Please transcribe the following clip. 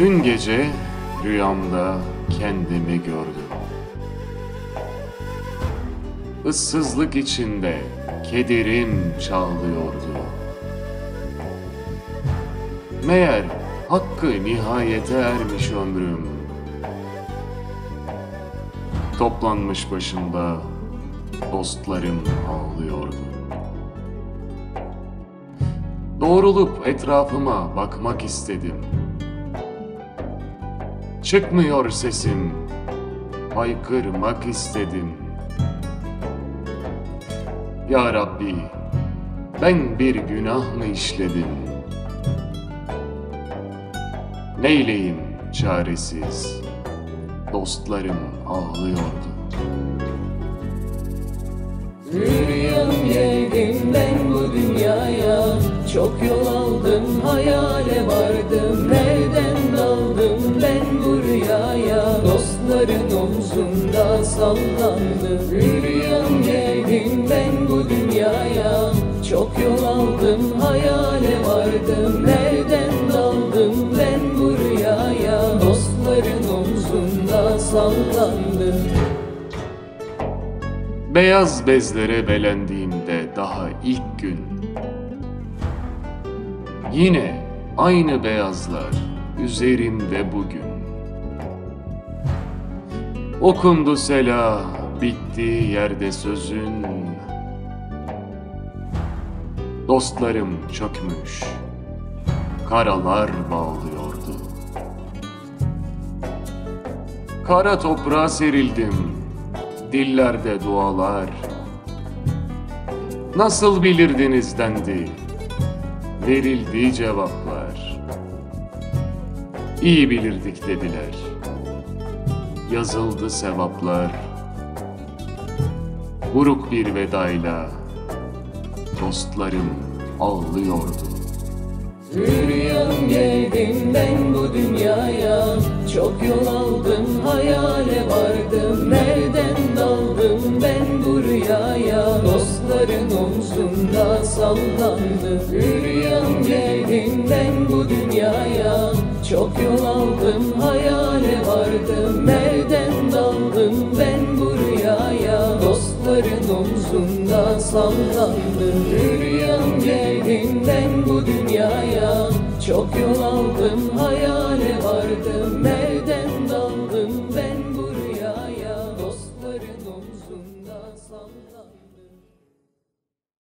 Dün gece rüyamda kendimi gördüm. Issızlık içinde kederim çağlıyordu. Meğer hakkı nihayete ermiş ömrüm. Toplanmış başımda dostlarım ağlıyordu. Doğrulup etrafıma bakmak istedim. Çıkmıyor sesim, haykırmak istedim. Ya Rabbi, ben bir günah mı işledim? Neyleyim çaresiz, dostlarım ağlıyordu. Rüyam geldim ben bu dünyaya Çok yol aldım hayale vardım Nereden daldım ben omzunda sallandım Rüyam geldim ben bu dünyaya. Çok yol aldım hayale vardım. Nereden daldım ben bu rüyaya? Dostların omzunda sallandım Beyaz bezlere belendiğimde daha ilk gün. Yine aynı beyazlar üzerimde bugün Okundu sela bitti yerde sözün. Dostlarım çökmüş Karalar bağlıyordu. Kara toprağa serildim dillerde dualar. Nasıl bilirdiniz dendi Verildi cevaplar. İyi bilirdik dediler Yazıldı sevaplar. Buruk bir vedayla Dostlarım ağlıyordu. Rüyam geldim ben bu dünyaya. Çok yol aldım hayale vardım. Nereden daldım ben bu rüyaya? Dostların omzunda sallandım. Rüyam geldim ben bu dünyaya. Çok yol aldım hayale vardım daldım ben bu rüyaya Dostların omzunda sallandım. Rüyam geldim ben bu dünyaya Çok yol aldım hayale vardım Nereden